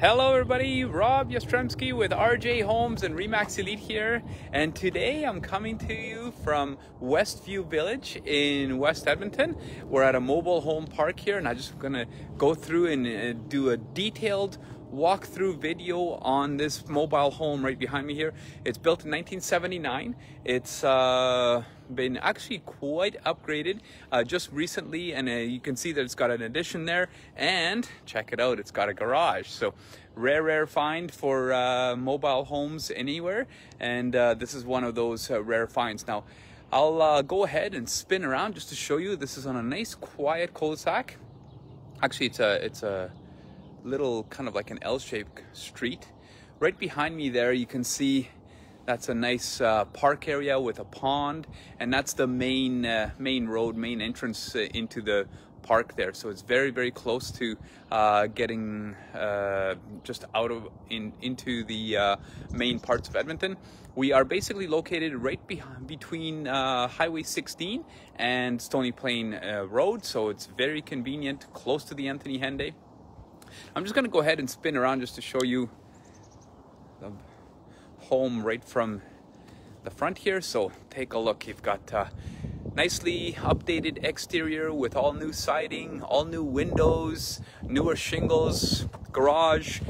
Hello everybody, Rob Jastrzebski with RJ Homes and Remax Elite here and today I'm coming to you from Westview Village in West Edmonton. We're at a mobile home park here and I'm just gonna go through and uh, do a detailed walkthrough video on this mobile home right behind me here. It's built in 1979. It's uh, been actually quite upgraded uh, just recently and uh, you can see that it's got an addition there and check it out, it's got a garage. So rare, rare find for uh, mobile homes anywhere and uh, this is one of those uh, rare finds. Now I'll go ahead and spin around just to show you. This is on a nice quiet cul-de-sac. Actually, it's a, it's a little kind of like an L-shaped street. Right behind me there, you can see that's a nice uh, park area with a pond, and that's the main uh, main road, main entrance uh, into the park there. So it's very very close to uh, getting uh, just out of in into the uh, main parts of Edmonton. We are basically located right between Highway 16 and Stony Plain Road, so it's very convenient, close to the Anthony Henday. I'm just gonna go ahead and spin around just to show you the home right from the front here. So take a look. You've got uh, nicely updated exterior with all new siding, all new windows, newer shingles, garage.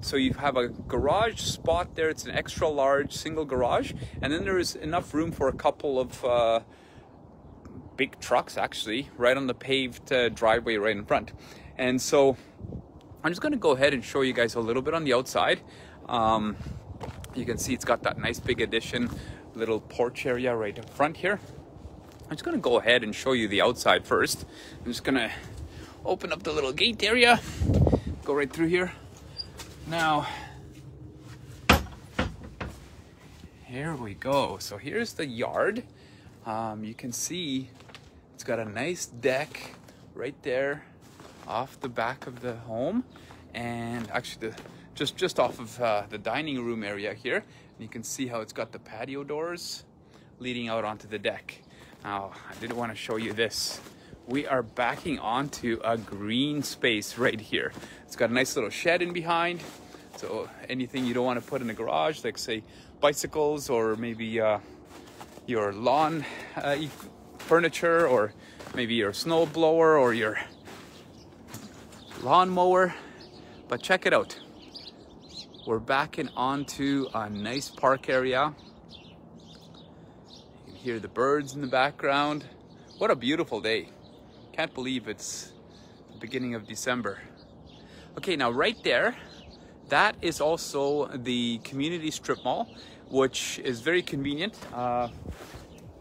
So you have a garage spot there. It's an extra large single garage. And then there is enough room for a couple of uh, big trucks actually right on the paved uh, driveway right in front. And so I'm just gonna go ahead and show you guys a little bit on the outside. Um, you can see it's got that nice big addition, little porch area right in front here. I'm just gonna go ahead and show you the outside first. I'm just gonna open up the little gate area, go right through here. Now, here we go. So here's the yard. Um, you can see it's got a nice deck right there off the back of the home and actually the just just off of uh, the dining room area here and you can see how it's got the patio doors leading out onto the deck now I didn't want to show you this we are backing onto a green space right here it's got a nice little shed in behind so anything you don't want to put in a garage like say bicycles or maybe uh, your lawn uh, furniture or maybe your snow blower or your lawnmower. But check it out. We're backing onto a nice park area. You can hear the birds in the background. What a beautiful day. Can't believe it's the beginning of December. Okay, now right there, that is also the community strip mall, which is very convenient. Uh,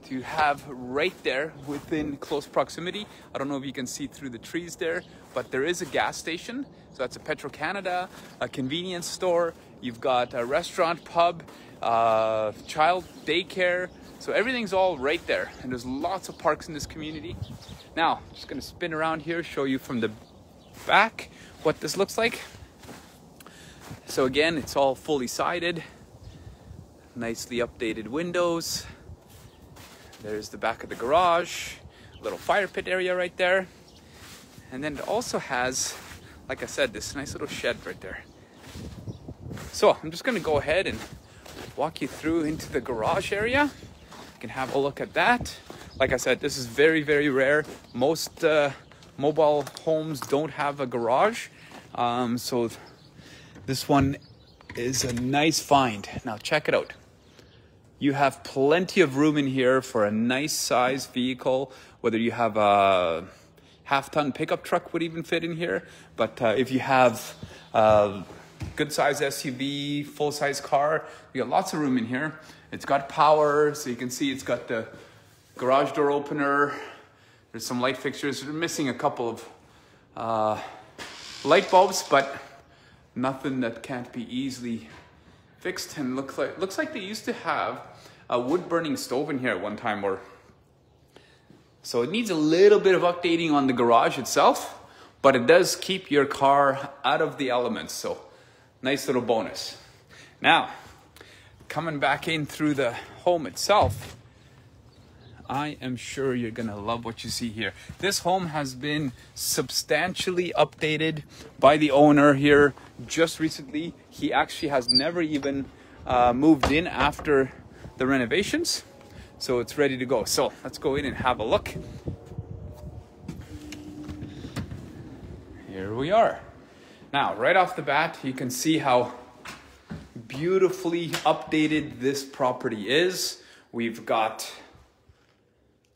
to have right there within close proximity. I don't know if you can see through the trees there, but there is a gas station. So that's a Petro-Canada, a convenience store. You've got a restaurant, pub, uh, child daycare. So everything's all right there. And there's lots of parks in this community. Now, just gonna spin around here, show you from the back what this looks like. So again, it's all fully sided, nicely updated windows. There's the back of the garage, little fire pit area right there. And then it also has, like I said, this nice little shed right there. So I'm just gonna go ahead and walk you through into the garage area. You can have a look at that. Like I said, this is very, very rare. Most uh, mobile homes don't have a garage. Um, so this one is a nice find. Now check it out. You have plenty of room in here for a nice size vehicle, whether you have a half ton pickup truck would even fit in here. But uh, if you have a good size SUV, full size car, you got lots of room in here. It's got power, so you can see it's got the garage door opener. There's some light fixtures. We're missing a couple of uh, light bulbs, but nothing that can't be easily fixed and looks like looks like they used to have a wood burning stove in here at one time or so it needs a little bit of updating on the garage itself but it does keep your car out of the elements so nice little bonus now coming back in through the home itself I am sure you're gonna love what you see here. This home has been substantially updated by the owner here just recently. He actually has never even uh, moved in after the renovations. So it's ready to go. So let's go in and have a look. Here we are. Now, right off the bat, you can see how beautifully updated this property is. We've got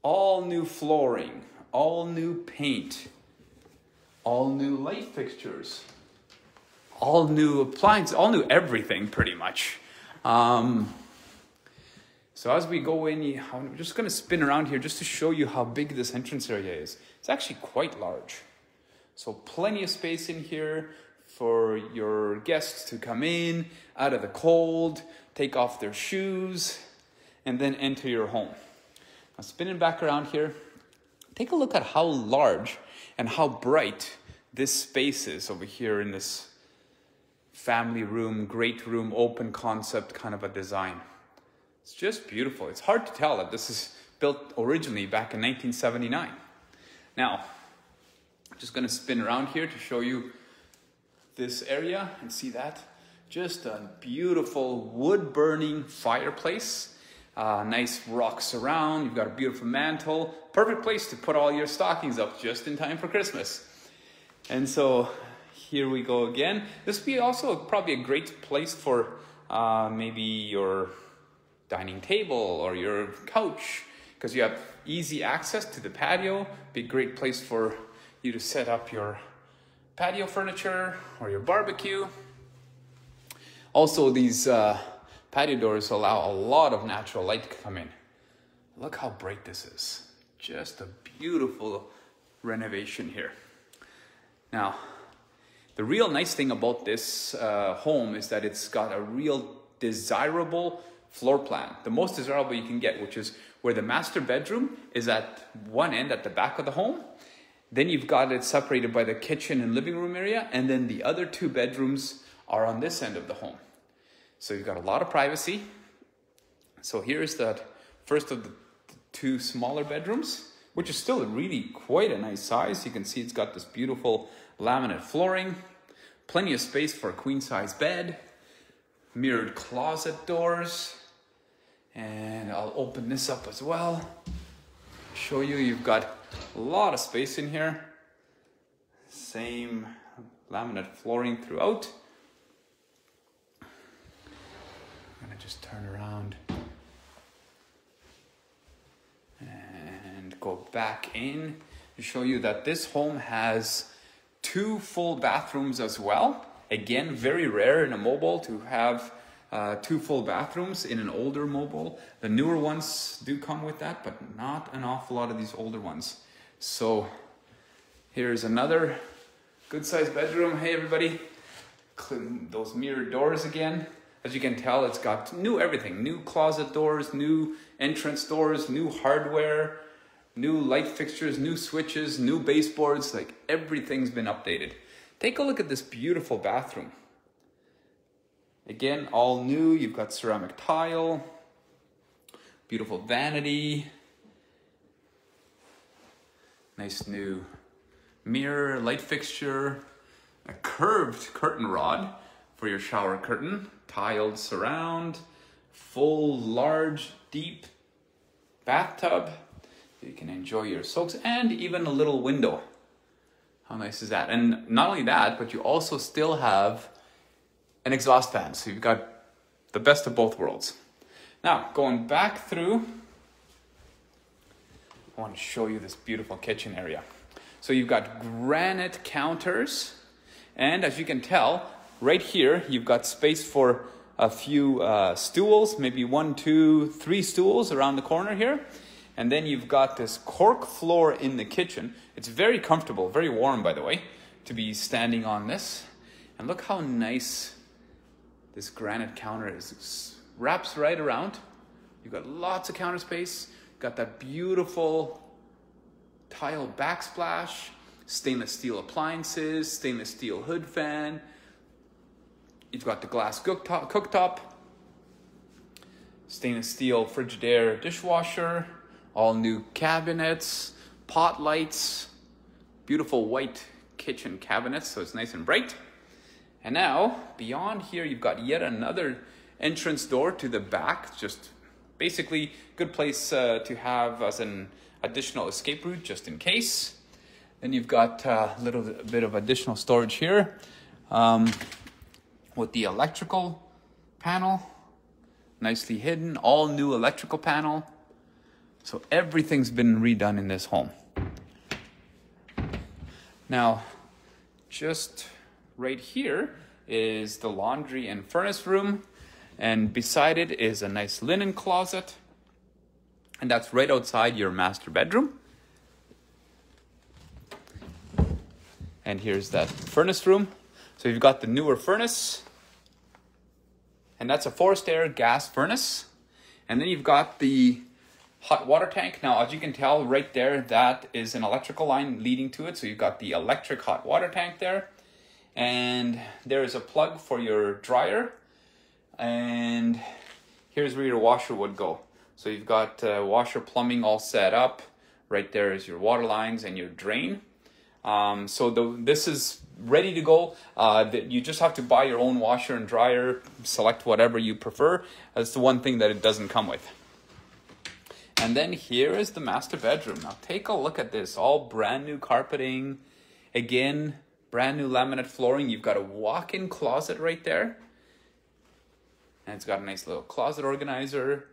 all new flooring, all new paint, all new light fixtures, all new appliances, all new everything pretty much. Um, so as we go in, I'm just going to spin around here just to show you how big this entrance area is. It's actually quite large. So plenty of space in here for your guests to come in out of the cold, take off their shoes, and then enter your home. Now spinning back around here, take a look at how large and how bright this space is over here in this family room, great room, open concept kind of a design. It's just beautiful. It's hard to tell that this is built originally back in 1979. Now, I'm just going to spin around here to show you this area and see that. Just a beautiful wood burning fireplace. Uh, nice rocks around. You've got a beautiful mantle. Perfect place to put all your stockings up just in time for Christmas. And so here we go again. This would be also probably a great place for uh, maybe your dining table or your couch because you have easy access to the patio. Be a great place for you to set up your patio furniture or your barbecue. Also, these uh, patio doors allow a lot of natural light to come in. Look how bright this is. Just a beautiful renovation here. Now, the real nice thing about this uh, home is that it's got a real desirable floor plan. The most desirable you can get, which is where the master bedroom is at one end at the back of the home then you've got it separated by the kitchen and living room area, and then the other two bedrooms are on this end of the home. So you've got a lot of privacy. So here's that first of the two smaller bedrooms, which is still really quite a nice size. You can see it's got this beautiful laminate flooring, plenty of space for a queen size bed, mirrored closet doors, and I'll open this up as well. Show you, you've got a lot of space in here. Same laminate flooring throughout. I'm gonna just turn around and go back in to show you that this home has two full bathrooms as well. Again, very rare in a mobile to have uh, two full bathrooms in an older mobile. The newer ones do come with that, but not an awful lot of these older ones. So here's another good sized bedroom. Hey everybody, Clean those mirror doors again. As you can tell, it's got new everything, new closet doors, new entrance doors, new hardware, new light fixtures, new switches, new baseboards, like everything's been updated. Take a look at this beautiful bathroom. Again, all new, you've got ceramic tile, beautiful vanity, Nice new mirror, light fixture, a curved curtain rod for your shower curtain, tiled surround, full, large, deep bathtub. You can enjoy your soaks and even a little window. How nice is that? And not only that, but you also still have an exhaust fan. So you've got the best of both worlds. Now, going back through I want to show you this beautiful kitchen area. So you've got granite counters, and as you can tell, right here, you've got space for a few uh, stools, maybe one, two, three stools around the corner here. And then you've got this cork floor in the kitchen. It's very comfortable, very warm, by the way, to be standing on this. And look how nice this granite counter is. Wraps right around. You've got lots of counter space. Got that beautiful tile backsplash, stainless steel appliances, stainless steel hood fan. You've got the glass cooktop, cooktop stainless steel Frigidaire dishwasher, all new cabinets, pot lights, beautiful white kitchen cabinets, so it's nice and bright. And now, beyond here, you've got yet another entrance door to the back, just basically good place uh, to have as an additional escape route just in case. Then you've got a little bit of additional storage here um, with the electrical panel, nicely hidden, all new electrical panel. So everything's been redone in this home. Now, just right here is the laundry and furnace room. And beside it is a nice linen closet. And that's right outside your master bedroom. And here's that furnace room. So you've got the newer furnace. And that's a forced air gas furnace. And then you've got the hot water tank. Now, as you can tell right there, that is an electrical line leading to it. So you've got the electric hot water tank there. And there is a plug for your dryer. And here's where your washer would go. So you've got uh, washer plumbing all set up. Right there is your water lines and your drain. Um, so the, this is ready to go. Uh, that you just have to buy your own washer and dryer, select whatever you prefer. That's the one thing that it doesn't come with. And then here is the master bedroom. Now take a look at this, all brand new carpeting. Again, brand new laminate flooring. You've got a walk-in closet right there. And it's got a nice little closet organizer.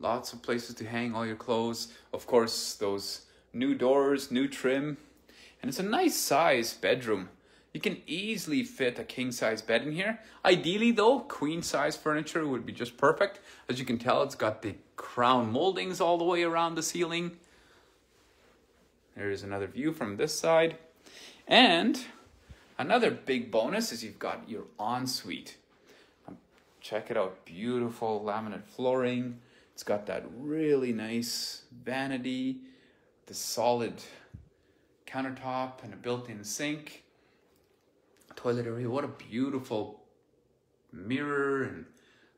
Lots of places to hang all your clothes. Of course, those new doors, new trim. And it's a nice size bedroom. You can easily fit a king size bed in here. Ideally though, queen size furniture would be just perfect. As you can tell, it's got the crown moldings all the way around the ceiling. There's another view from this side. And another big bonus is you've got your ensuite. Um, check it out, beautiful laminate flooring. It's got that really nice vanity, the solid countertop and a built-in sink toilet area. What a beautiful mirror and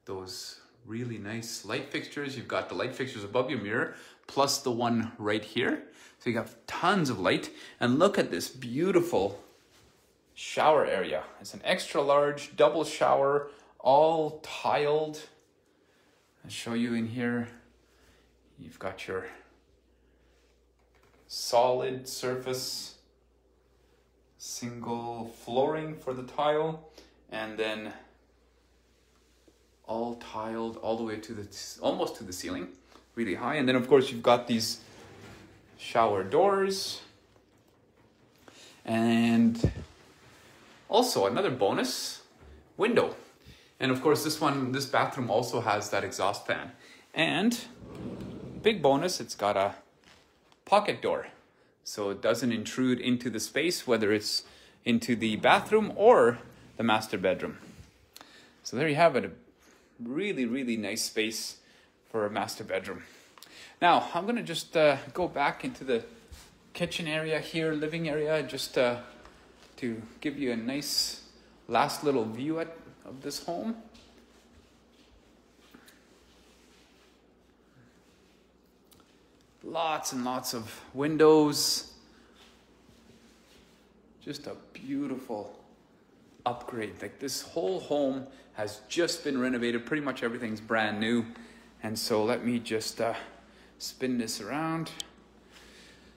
those really nice light fixtures. You've got the light fixtures above your mirror plus the one right here. So you got tons of light and look at this beautiful shower area. It's an extra large double shower, all tiled. I'll show you in here. You've got your solid surface single flooring for the tile and then all tiled all the way to the almost to the ceiling really high. And then of course you've got these shower doors. And also another bonus window. And of course this one this bathroom also has that exhaust fan. And big bonus it's got a pocket door. So it doesn't intrude into the space, whether it's into the bathroom or the master bedroom. So there you have it, really, really nice space for a master bedroom. Now, I'm gonna just uh, go back into the kitchen area here, living area, just uh, to give you a nice last little view at, of this home. Lots and lots of windows. Just a beautiful upgrade. Like this whole home has just been renovated. Pretty much everything's brand new. And so let me just uh, spin this around.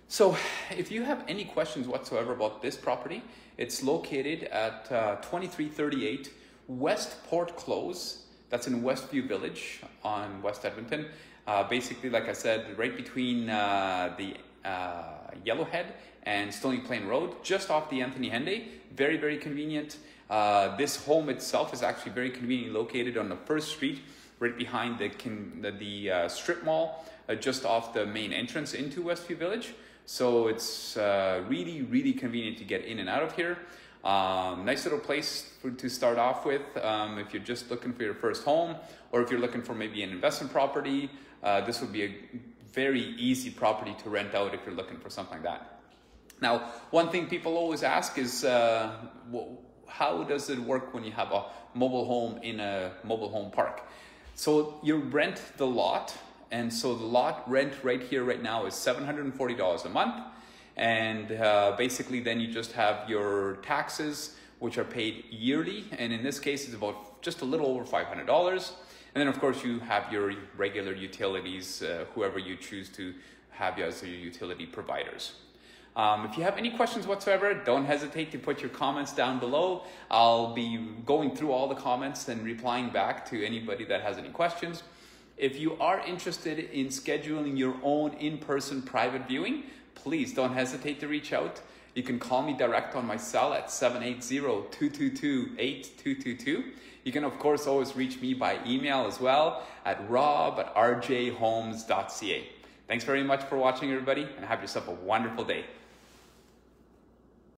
So if you have any questions whatsoever about this property, it's located at uh, 2338 West Port Close. That's in Westview Village on West Edmonton. Uh, basically, like I said, right between uh, the uh, Yellowhead and Stony Plain Road, just off the Anthony Henday. Very, very convenient. Uh, this home itself is actually very conveniently located on the first street, right behind the, the, the uh, strip mall, uh, just off the main entrance into Westview Village. So it's really, really convenient to get in and out of here. Um, nice little place for, to start off with um, if you're just looking for your first home or if you're looking for maybe an investment property uh, this would be a very easy property to rent out if you're looking for something like that. Now, one thing people always ask is, uh, how does it work when you have a mobile home in a mobile home park? So you rent the lot, and so the lot rent right here, right now, is $740 a month. And uh, basically, then you just have your taxes, which are paid yearly. And in this case, it's about just a little over $500. And then, of course, you have your regular utilities, uh, whoever you choose to have as your utility providers. Um, if you have any questions whatsoever, don't hesitate to put your comments down below. I'll be going through all the comments and replying back to anybody that has any questions. If you are interested in scheduling your own in-person private viewing, please don't hesitate to reach out. You can call me direct on my cell at 780-222-8222. You can of course always reach me by email as well at rob at rjhomes.ca. Thanks very much for watching everybody and have yourself a wonderful day.